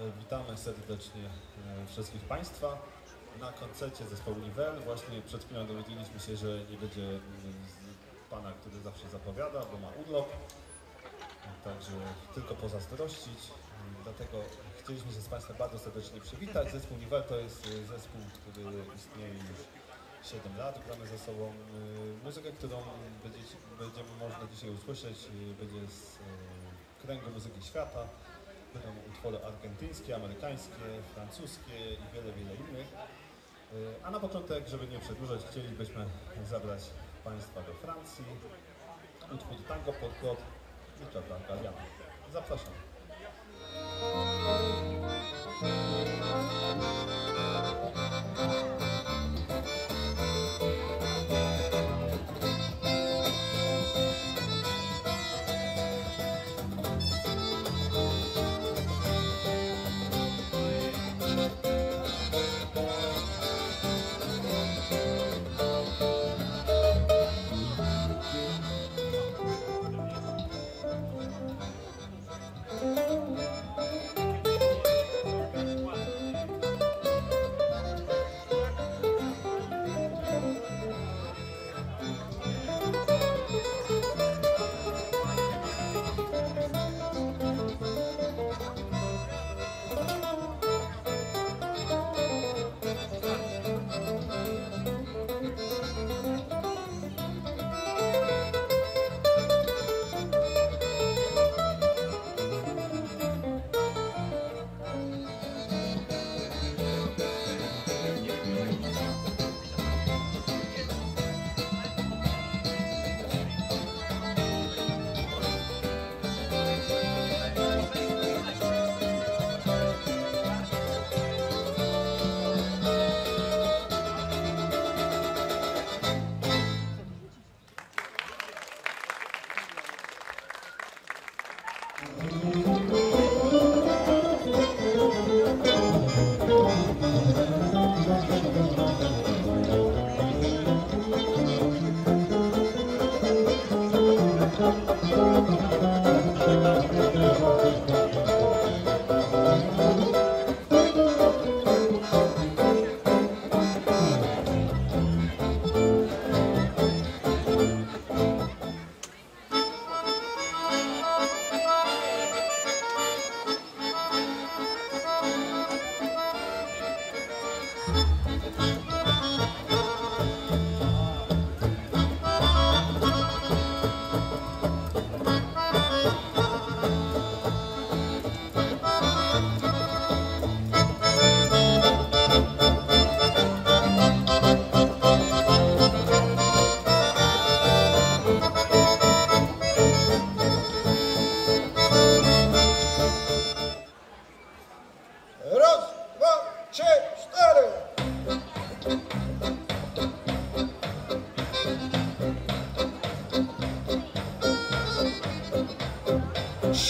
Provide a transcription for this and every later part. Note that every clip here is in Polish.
E, Witamy serdecznie e, wszystkich Państwa na koncercie zespołu Nivel. Właśnie przed chwilą dowiedzieliśmy się, że nie będzie mm, pana, który zawsze zapowiada, bo ma urlop. Także tylko pozazdrościć. E, Dlatego chcieliśmy się z Państwem bardzo serdecznie przywitać. Zespół Nivel to jest e, zespół, który istnieje już 7 lat. Gramy ze sobą muzykę, którą będziecie, będziemy można dzisiaj usłyszeć. Będzie z kręgu muzyki świata. Będą utwory argentyńskie, amerykańskie, francuskie i wiele, wiele innych. E, A na początek, żeby nie przedłużać, chcielibyśmy zabrać Państwa do Francji. Utwór Tango pod kod Richarda Galliana. Zapraszam.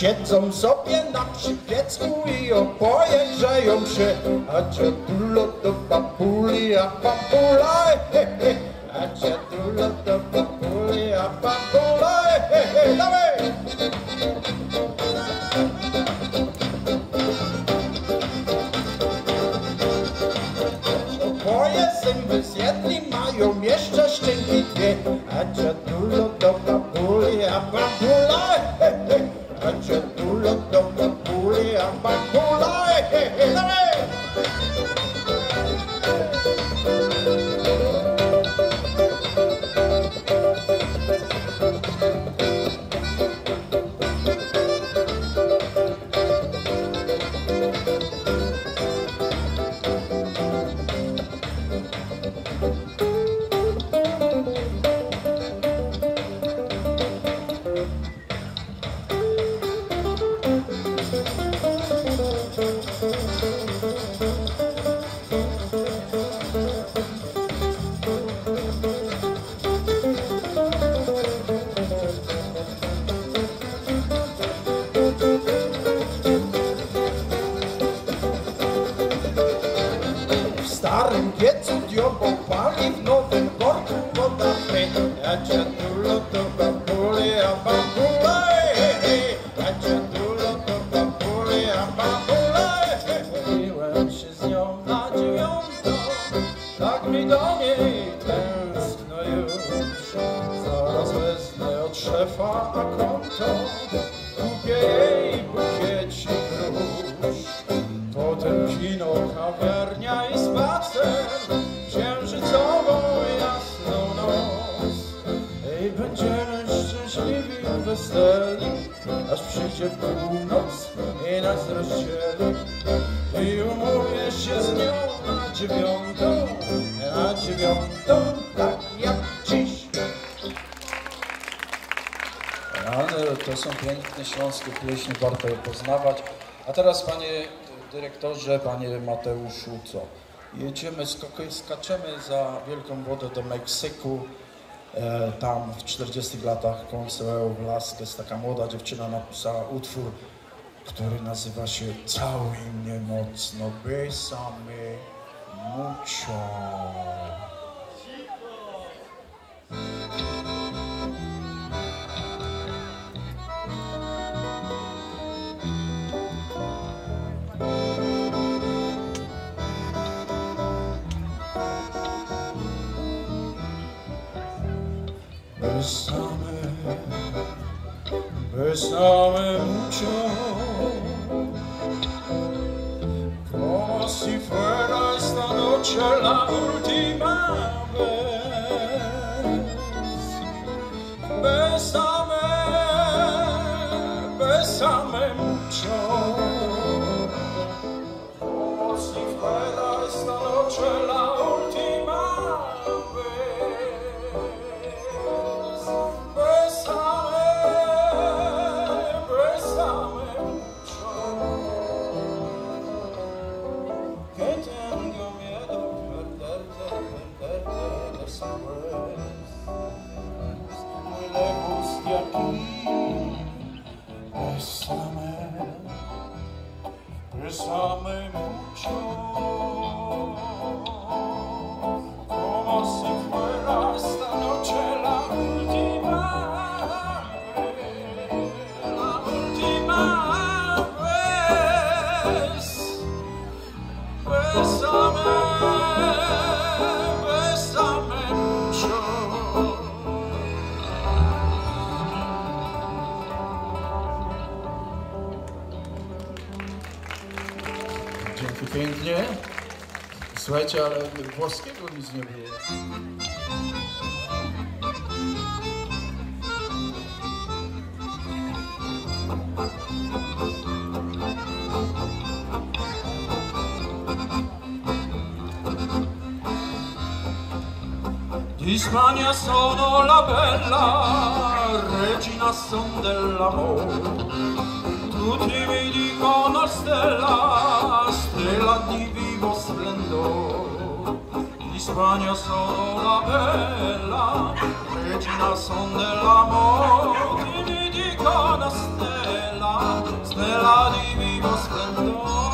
Siedzą sobie na przypiecku i oboje grzeją się, a dziadulo do babuli, a babula, he, he. a dziadulo do babuli, a babula, he, he. dawaj! Oboje zęby zjedli, mają jeszcze szczęki bambule Byłem się z nią nadzieją zdą Tak mi do niej tęskno już. Zaraz wezmę od szefa a konto. Kupię jej bukiecik róż. Potem kino, kawiarnia i spacer. Księżycową jasną noc. I będziemy szczęśliwi i aż przyjdzie północ i nas rozdzieli. I umówię się z nią na dziewiątą, na dziewiątą, tak jak dziś. Rany, to są piękne śląskie pieśni, warto je poznawać. A teraz panie dyrektorze, panie Mateuszu, co? Jedziemy, skaczemy za wielką wodę do Meksyku. E, tam w 40 latach Consuelo Velasquez, taka młoda dziewczyna, napisała utwór, który nazywa się Całuj mnie mocno, besame mucho. Besame, besame mucho, como si fuera esta noche la última vez. Besame, besame mucho, como si fuera esta noche la Besame mucho Como si fuera esta noche la última La última vez pięknie. Słuchajcie, ale włoskiego nic nie było. Di Spagna sono la bella regina son dell'amore tu ti vidi stella stella di vivo splendor In Spagna sono la bella regina son dell'amore. Ti vidi con la stella stella di vivo splendor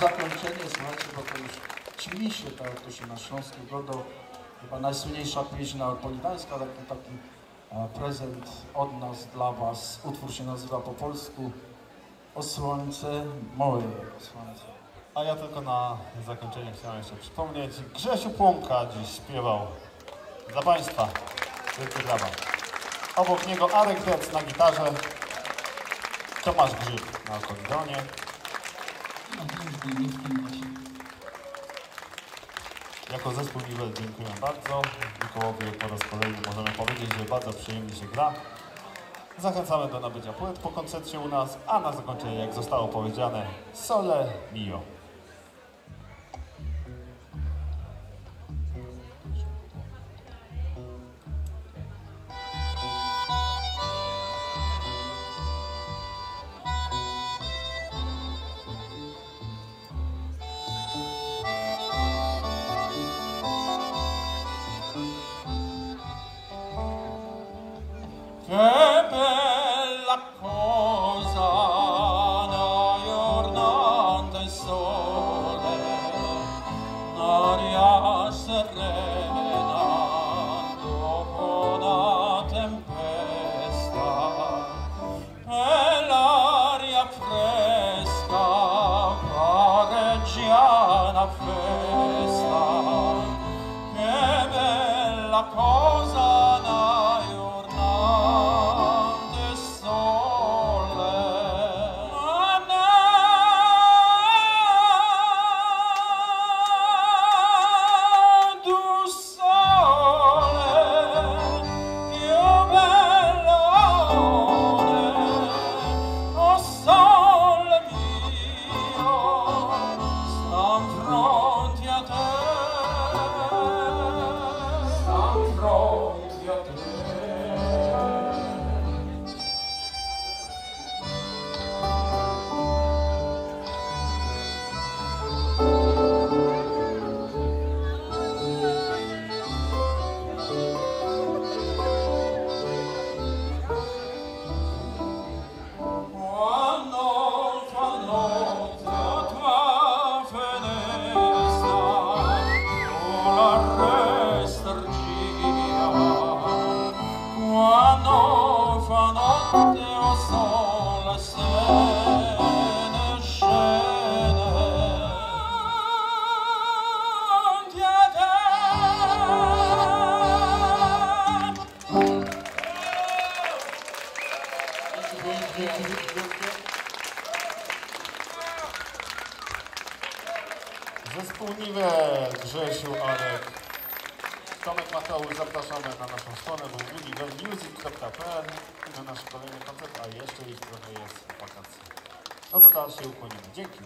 zakończenie, słuchajcie, bo to już ćmi się, tak jak to się na Śląsku godo, chyba najsłynniejsza pieśń napolitańska, taki, taki e, prezent od nas dla Was. Utwór się nazywa po polsku O słońce moje, o słońce. A ja tylko na zakończenie chciałem jeszcze przypomnieć, Grzesiu Płonka dziś śpiewał dla Państwa. Wielkie brawa. Obok niego Arek Dec na gitarze, Tomasz Grzyb na akordeonie. Jako zespół Niwel dziękuję bardzo. W Mikołowie po raz kolejny możemy powiedzieć, że bardzo przyjemnie się gra. Zachęcamy do nabycia płyt po koncercie u nas, a na zakończenie, jak zostało powiedziane, Sole Mio. Niwel, Grzesiu, Arek, Tomek Mateusz, zapraszamy na naszą stronę www.nivelmusic.pl i na nasz kolejny koncert, a jeszcze ich trochę jest w wakacje. No to teraz się ukłonimy. Dzięki.